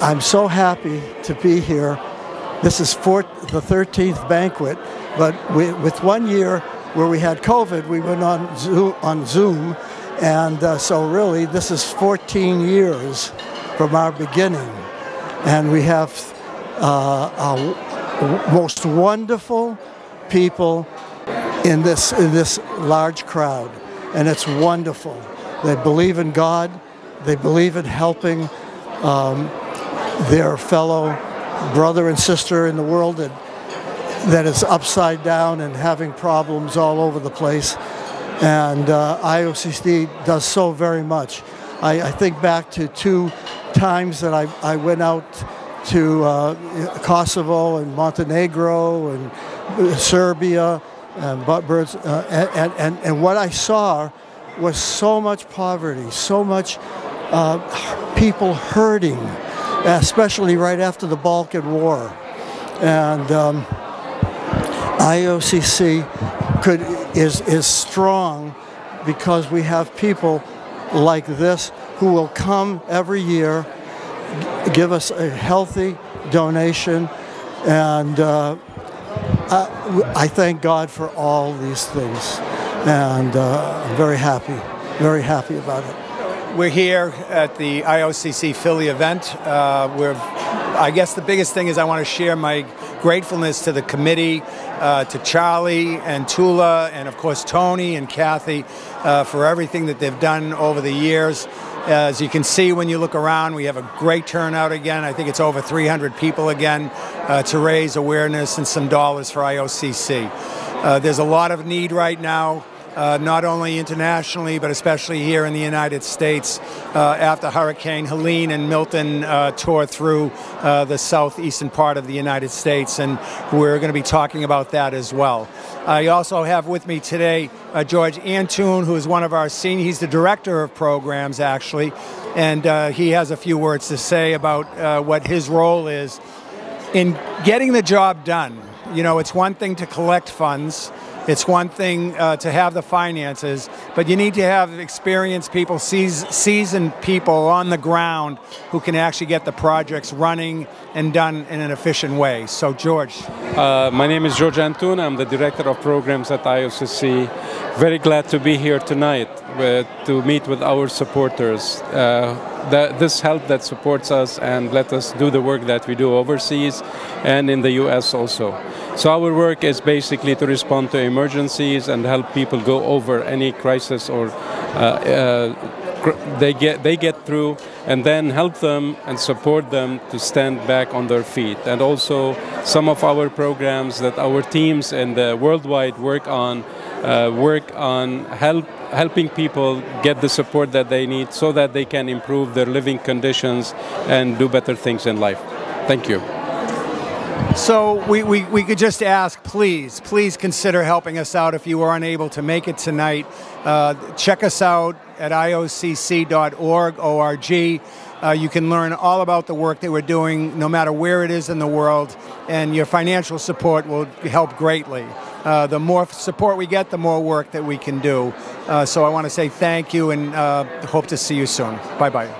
I'm so happy to be here. This is fourth, the 13th banquet, but we, with one year where we had COVID, we went on Zoom, on Zoom and uh, so really this is 14 years from our beginning. And we have uh, most wonderful people in this, in this large crowd. And it's wonderful. They believe in God. They believe in helping um, their fellow brother and sister in the world that, that is upside down and having problems all over the place. And uh, IOCC does so very much. I, I, think back to two times that I, I went out to uh, Kosovo and Montenegro and Serbia and uh, and, and, and what I saw was so much poverty, so much uh, people hurting, especially right after the Balkan War. And um, IOCC could, is, is strong because we have people like this who will come every year, give us a healthy donation, and uh, I, I, thank God for all these things, and uh, I'm very happy, very happy about it. We're here at the IOCC Philly event. Uh, we're, I guess the biggest thing is I want to share my gratefulness to the committee, uh, to Charlie and Tula, and of course Tony and Kathy uh, for everything that they've done over the years. As you can see when you look around, we have a great turnout again. I think it's over 300 people again uh, to raise awareness and some dollars for IOCC. Uh, there's a lot of need right now uh, not only internationally, but especially here in the United States uh, after Hurricane Helene and Milton uh, tore through uh, the southeastern part of the United States. And we're going to be talking about that as well. I also have with me today uh, George Antoun, who is one of our senior, he's the director of programs actually, and uh, he has a few words to say about what his role is in getting the job done. You know, it's one thing to collect funds, it's one thing uh, to have the finances, but you need to have experienced people, seasoned people on the ground who can actually get the projects running and done in an efficient way. So, George. Uh, my name is George Antoun. I'm the Director of Programs at IOCC. Very glad to be here tonight to meet with our supporters. Uh, the, this help that supports us and let us do the work that we do overseas and in the US also. So our work is basically to respond to emergencies and help people go over any crisis or uh, uh, they get they get through and then help them and support them to stand back on their feet. And also some of our programs that our teams and the worldwide work on uh, work on help helping people get the support that they need so that they can improve their living conditions and do better things in life. Thank you so we, we, we could just ask, please, please consider helping us out if you are unable to make it tonight. Uh, check us out at iocc.org, O-R-G. Uh, you can learn all about the work that we're doing, no matter where it is in the world, and your financial support will help greatly. Uh, the more support we get, the more work that we can do. Uh, so I want to say thank you and uh, hope to see you soon. Bye bye.